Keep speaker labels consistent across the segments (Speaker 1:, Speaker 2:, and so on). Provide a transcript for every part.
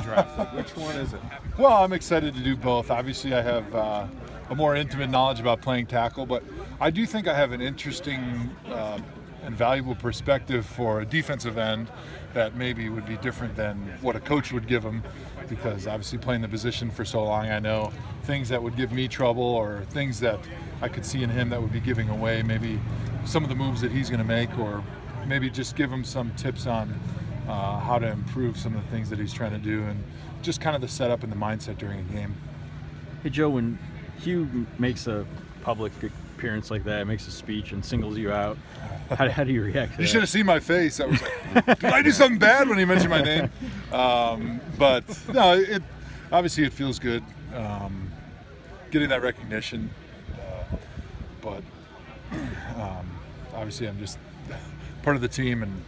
Speaker 1: undrafted. Which one is it?
Speaker 2: Well, I'm excited to do both. Obviously, I have uh, a more intimate knowledge about playing tackle, but I do think I have an interesting uh, and valuable perspective for a defensive end that maybe would be different than what a coach would give him because obviously playing the position for so long I know things that would give me trouble or things that I could see in him that would be giving away maybe some of the moves that he's going to make or maybe just give him some tips on uh, how to improve some of the things that he's trying to do and just kind of the setup and the mindset during a game.
Speaker 3: Hey Joe, when Hue makes a public appearance like that, makes a speech and singles you out, how, how do you react to
Speaker 2: You should have seen my face. I was like, did I do something bad when he mentioned my name? Um, but no, it obviously it feels good um, getting that recognition. Uh, but um, obviously, I'm just part of the team and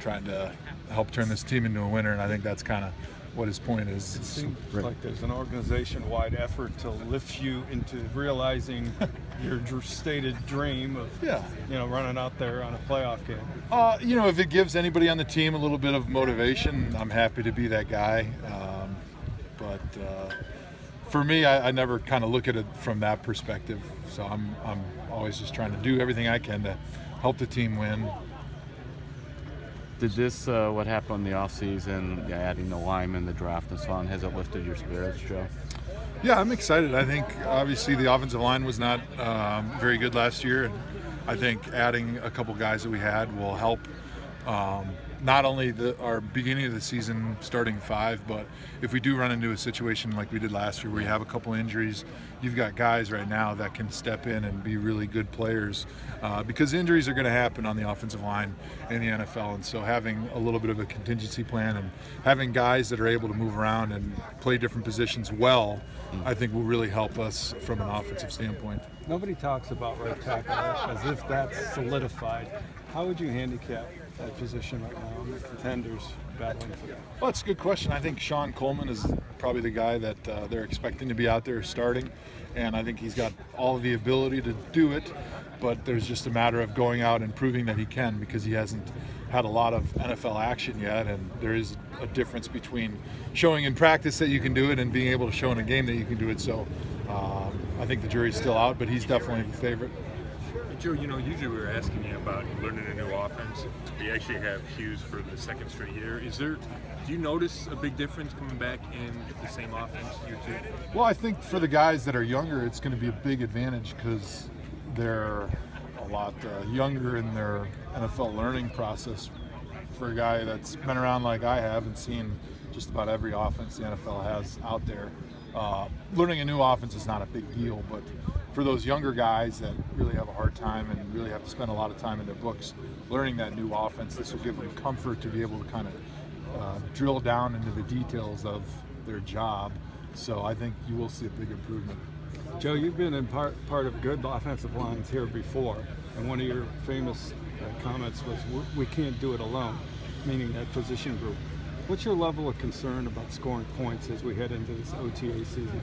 Speaker 2: trying to help turn this team into a winner. And I think that's kind of what his point is.
Speaker 1: It seems like there's an organization-wide effort to lift you into realizing your stated dream of,
Speaker 2: Yeah.
Speaker 1: you know, running out there on a playoff game.
Speaker 2: Uh, you know, if it gives anybody on the team a little bit of motivation, I'm happy to be that guy. Um, but uh, for me, I, I never kind of look at it from that perspective. So I'm, I'm always just trying to do everything I can to help the team win.
Speaker 4: Did this, uh, what happened in the offseason, adding the lineman, the draft, and so on, has it lifted your spirits, Joe?
Speaker 2: Yeah, I'm excited. I think obviously the offensive line was not um, very good last year, and I think adding a couple guys that we had will help. Um, not only the, our beginning of the season starting five, but if we do run into a situation like we did last year where you have a couple injuries, you've got guys right now that can step in and be really good players uh, because injuries are going to happen on the offensive line in the NFL. And so having a little bit of a contingency plan and having guys that are able to move around and play different positions well, I think will really help us from an offensive standpoint.
Speaker 1: Nobody talks about right tackle as if that's solidified. How would you handicap that position right now and the contenders battling for that?
Speaker 2: Well, it's a good question. I think Shon Coleman is probably the guy that uh, they're expecting to be out there starting, and I think he's got all the ability to do it. But there's just a matter of going out and proving that he can because he hasn't had a lot of NFL action yet, and there is a difference between showing in practice that you can do it and being able to show in a game that you can do it. So um, I think the jury's still out, but he's definitely the favorite.
Speaker 5: Joe, you know, usually we were asking you about learning a new offense. We actually have Hue's for the second straight year. Is there, do you notice a big difference coming back in the same offense year two?
Speaker 2: Well, I think for the guys that are younger, it's going to be a big advantage because they're a lot uh, younger in their NFL learning process. For a guy that's been around like I have and seen just about every offense the NFL has out there, uh, learning a new offense is not a big deal. But for those younger guys that really have a hard time and really have to spend a lot of time in their books learning that new offense, this will give them comfort to be able to kind of uh, drill down into the details of their job. So I think you will see a big improvement.
Speaker 1: Joe, you've been in part part of good offensive lines here before, and one of your famous uh, comments was, "We- "We can't do it alone," meaning that position group. What's your level of concern about scoring points as we head into this OTA season?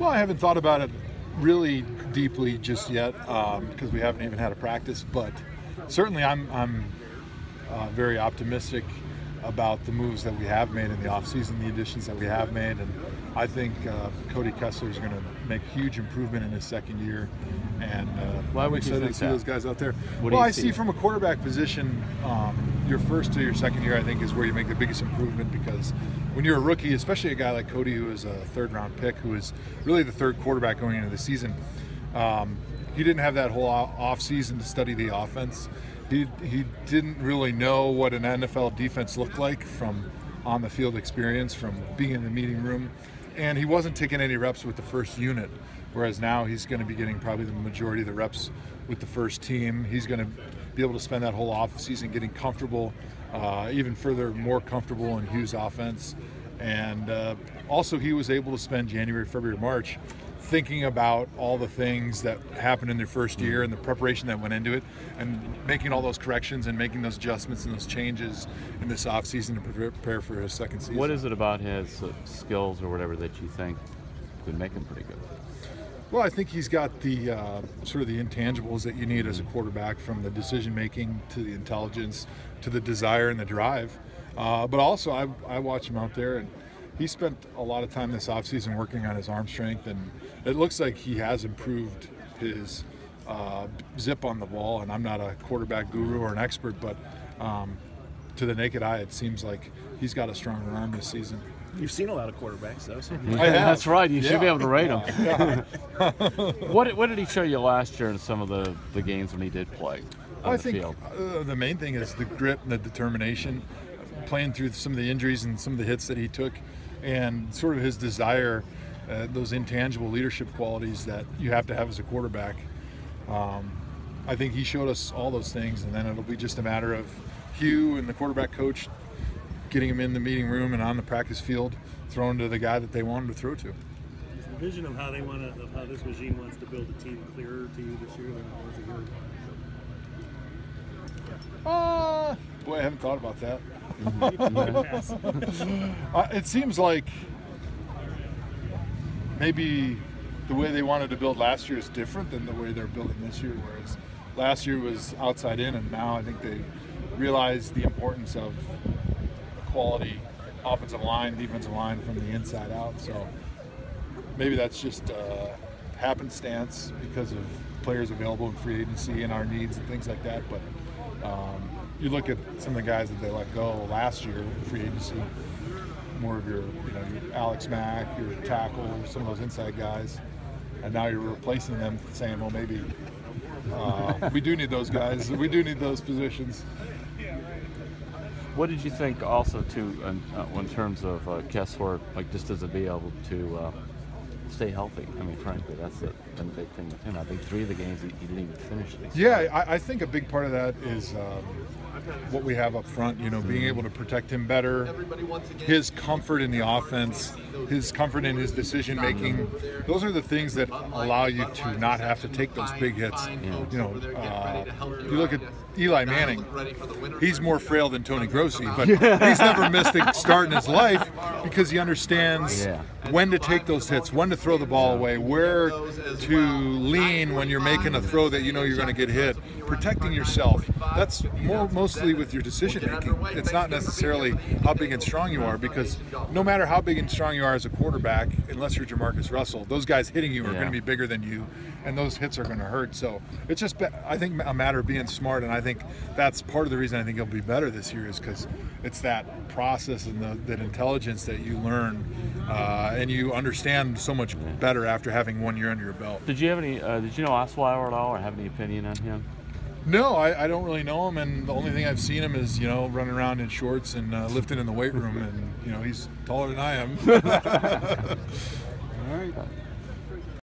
Speaker 2: Well, I haven't thought about it really deeply just yet because we haven't even had a practice. But certainly, I'm I'm uh, very optimistic about the moves that we have made in the offseason, the additions that we have made, and I think uh, Cody Kessler is going to make huge improvement in his second year. And uh,
Speaker 4: Why
Speaker 2: I'm
Speaker 4: would you
Speaker 2: excited
Speaker 4: think
Speaker 2: to see
Speaker 4: that?
Speaker 2: those guys out there.
Speaker 4: What do
Speaker 2: well,
Speaker 4: you
Speaker 2: I
Speaker 4: see?
Speaker 2: see from a quarterback position, um, your first to your second year, I think, is where you make the biggest improvement because when you're a rookie, especially a guy like Cody, who is a third round pick, who is really the third quarterback going into the season, um, he didn't have that whole off season to study the offense. He, he didn't really know what an NFL defense looked like from on the field experience, from being in the meeting room, and he wasn't taking any reps with the first unit. Whereas now he's going to be getting probably the majority of the reps with the first team. He's going to be able to spend that whole off season getting comfortable, uh, even further more comfortable in Hue's offense. And uh, also, he was able to spend January, February, March thinking about all the things that happened in their first year and the preparation that went into it, and making all those corrections and making those adjustments and those changes in this off season to prepare for his second season.
Speaker 4: What is it about his skills or whatever that you think could make him pretty good?
Speaker 2: Well, I think he's got the uh, sort of the intangibles that you need as a quarterback, from the decision making to the intelligence to the desire and the drive. Uh, but also, I, I watch him out there, and he spent a lot of time this offseason working on his arm strength, and it looks like he has improved his uh, zip on the ball. And I'm not a quarterback guru or an expert, but um, to the naked eye, it seems like he's got a stronger arm this season.
Speaker 6: You've seen a lot of quarterbacks, though. So.
Speaker 2: I have.
Speaker 4: That's right. You should be able to rate him. what, what did he show you last year in some of the, the games when he did play on
Speaker 2: I
Speaker 4: the
Speaker 2: think
Speaker 4: field?
Speaker 2: uh, the main thing is the grit and the determination, playing through some of the injuries and some of the hits that he took, and sort of his desire, uh, those intangible leadership qualities that you have to have as a quarterback. Um, I think he showed us all those things, and then it'll be just a matter of Hue and the quarterback coach getting them in the meeting room and on the practice field, throwing to the guy that they wanted to throw to.
Speaker 7: Is the vision of how they want to, of how this regime wants to build a team clearer to you this year than it was a year ago?
Speaker 2: Uh, boy, I haven't thought about that. Uh, it seems like maybe the way they wanted to build last year is different than the way they're building this year. Whereas last year was outside in, and now I think they realize the importance of quality offensive line, defensive line from the inside out. So maybe that's just uh, happenstance because of players available in free agency and our needs and things like that. But um, you look at some of the guys that they let go last year in free agency, more of your, you know, your Alex Mack, your tackle, some of those inside guys, and now you're replacing them, saying, well, maybe uh, we do need those guys. We do need those positions.
Speaker 4: What did you think also too in, uh, in terms of uh, Kessler, like just as a be able to uh, stay healthy? I mean, frankly, that's the, the big thing with him. I think three of the games he, he didn't even finish. These.
Speaker 2: Yeah, I, I think a big part of that is um, what we have up front. You know, being able to protect him better, his comfort in the offense, his comfort in his decision making. Those are the things that allow you to not have to take those big hits. You know, uh, you look at Eli Manning. He's more frail than Tony Grossi, but he's never missed a start in his life because he understands when to take those hits, when to throw the ball away, where to lean when you're making a throw that you know you're going to get hit. Protecting yourself. That's more mostly with your decision making. It's not necessarily how big and strong you are because no matter how big and strong you are as a quarterback, unless you're JaMarcus Russell, those guys hitting you are
Speaker 4: Yeah.
Speaker 2: going to be bigger than you, and those hits are going to hurt. So it's just, I think, a matter of being smart, and I think that's part of the reason I think he'll be better this year is because it's that process and the, that intelligence that you learn, uh, and you understand so much better after having one year under your belt.
Speaker 4: Did you have any? Uh, did you know Osweiler at all, or have any opinion on him?
Speaker 2: No, I, I don't really know him, and the only thing I've seen him is you know running around in shorts and uh, lifting in the weight room, and you know he's taller than I am.
Speaker 1: All right.